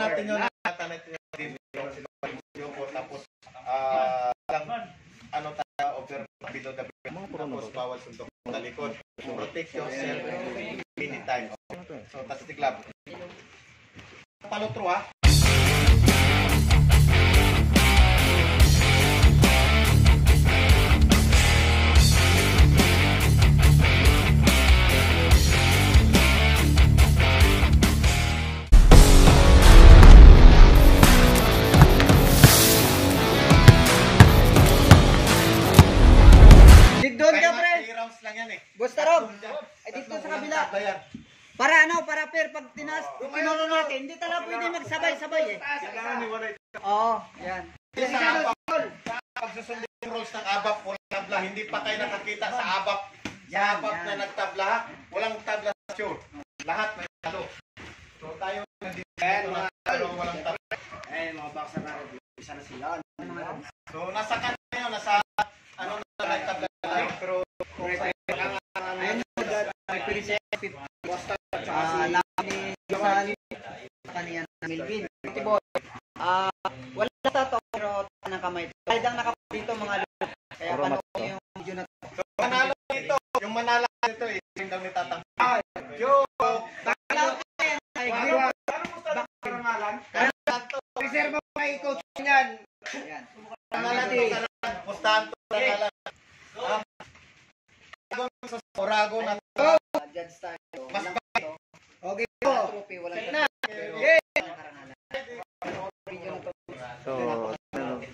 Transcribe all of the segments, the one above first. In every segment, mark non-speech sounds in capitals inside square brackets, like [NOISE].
natin yun. Natin yung video. Yung po, tapos, ah, lang, ano tayo, over below the belt. Tapos, bawal suntok sa likod. Protect yourself anytime. So, tas tiklab. Palutro ha. Yan. Sa abap, pag susundin yung rules ng abap, walang tabla. Hindi pa kayo nakakita sa abap. Sa abap na nagtabla, walang tabla sa sure. Lahat may talo. So tayo nandito na talo, walang tabla. Eh, mga boxer na. Isa na sila. So nasa kanya yun, nasa ano na nagtabla na pero Ayun yung may preservative. Ah, laban ni Rizal, kaniya na Milvin. Boy. Ah, wala na to pero ng kamay. Kahit ang nakapa dito mga lolo. Kaya panoorin yung video na to. so, manalo nito, yung manalo nito eh, yung daw ni Tatang. Yo, Kailangan ko yan. Ay, group. Tanto, Reserve mo pa coach niyan. Yan. pangalan to, to, pangalan. Ah, Oragon sa Orago na Ah, Judge tayo. Mas to. Okay po. trophy, walang Na. Yeah. na to. So, ano,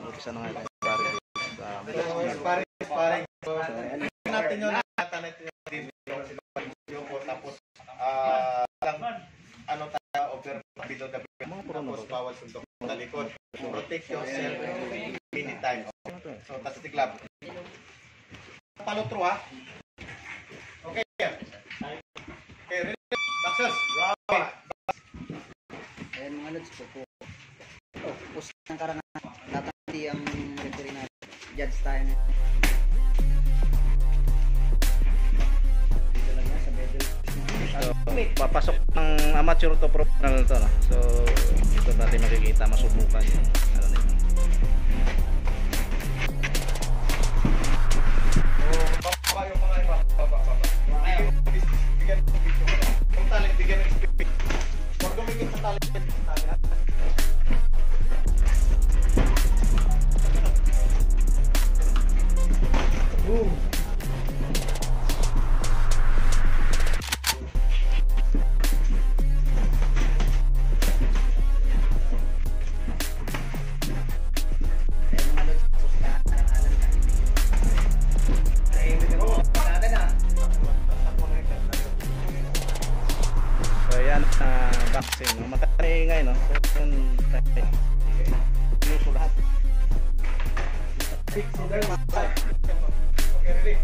umpisa na nga yung pare sparring. So, natin yun, nakita natin video, yung po, tapos, ah, lang, ano tayo, over below the belt. Tapos, bawal suntok sa likod. Protect yourself anytime. So, tas tiklab. Palutro ha. Okay. Okay, relax. Boxers. Okay. Ayan mga lods po po. Oh, post ng karangalan. Tatandi ang referee na judge tayo. Medal. So, papasok ng amateur to professional to, no? So, dito natin makikita, masubukan yung boxing. Matay ngayon, no? So, yun, tayo. Pinuso lahat. Okay, ready?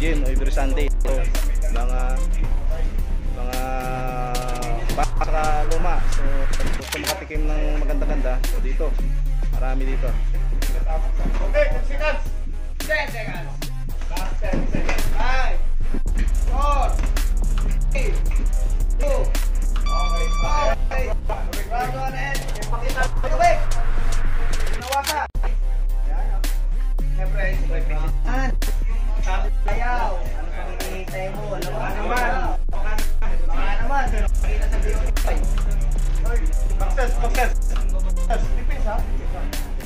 Gym every Sunday. So, mga mga baka luma. So, kung makatikim ng maganda-ganda, so dito. Marami dito. Okay, 10 seconds. 10 seconds. Last 10 seconds. 5, 4, 3, 2, Okay. Temo, alam mo naman. Baka naman. Baka naman. Nakita sa video. Success, success. Success. Tipis ha?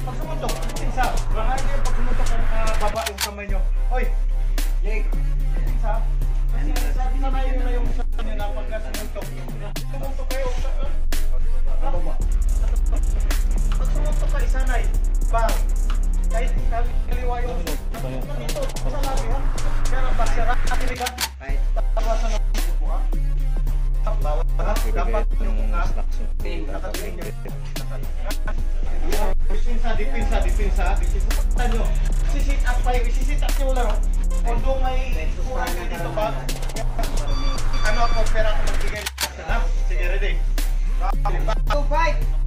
Pag sumutok, tipis ha? Bahay kayo pag sumutok ang yung kamay nyo. Oy! Jake! Tipis ha? Kasi sabi na kayo yung sa kanyo na pagka sumutok. Sumutok kayo. Ano ba? Pag sumutok kayo, sanay. Bang! Kahit kaliwa yung. Dapat yung. Dipinsa, dipinsa, dipinsa, dipinsa. Nyo. Sisit up kayo. Isisit up nyo laro. Although may kurang ka dito ba? Ano ako, pera ako magbigay? Sige, ready? Two fight.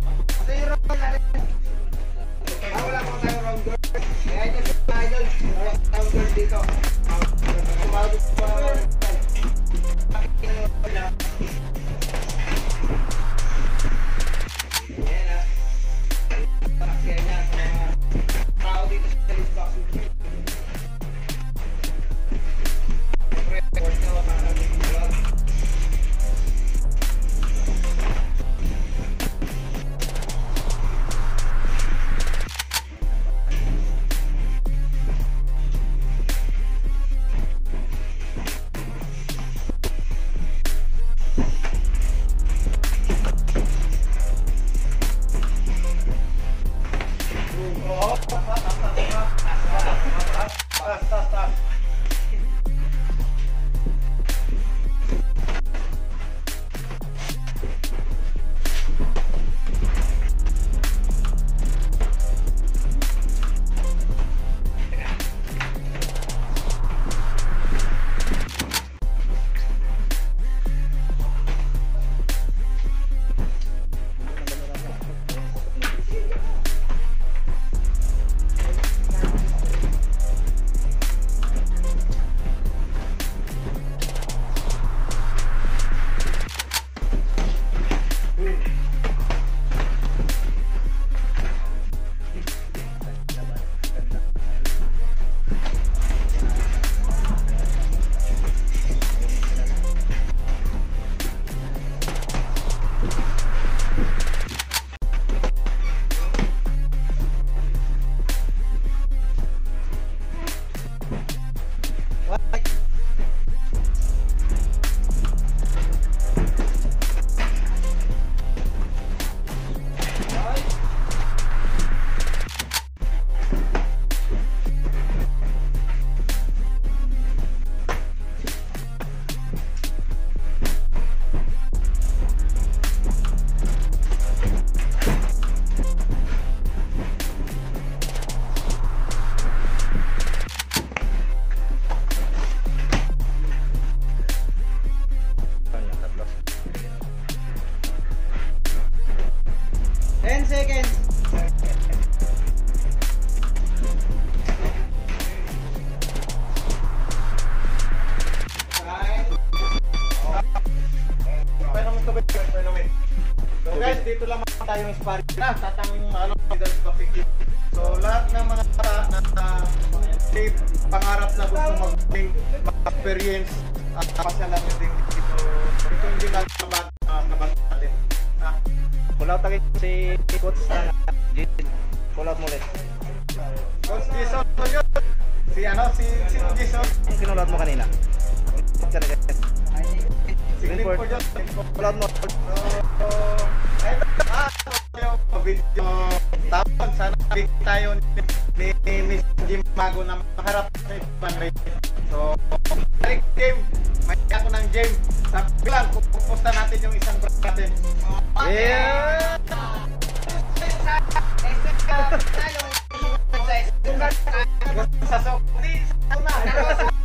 Guys, dito lang tayong sparring na. Tatangin yung ano, boxing gym. So lahat ng mga bata na uh, pangarap na gusto mag-game, mag-experience, at pasyalan nyo din dito. Ito yung ginagawa uh, kabang natin. Ah, Pull out again si Coach na. Pull out mo ulit. Coach Jason, ano? Si ano, si, si Jason. Yung kinulat mo kanina. Ka na guys. Si Clifford. Pull out mo. So, ah, video. Tapos, sana big tayo ni, ni Miss Jim Mago na maharap sa ibang race. So, balik game. May ako ng game. Sabi lang, pupusta natin yung isang brand natin. Yeah! [LAUGHS] Sa sok. Di, sa una.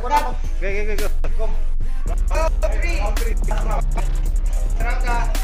Ako na. Go, go, go, go. Two, three. Sarang ka.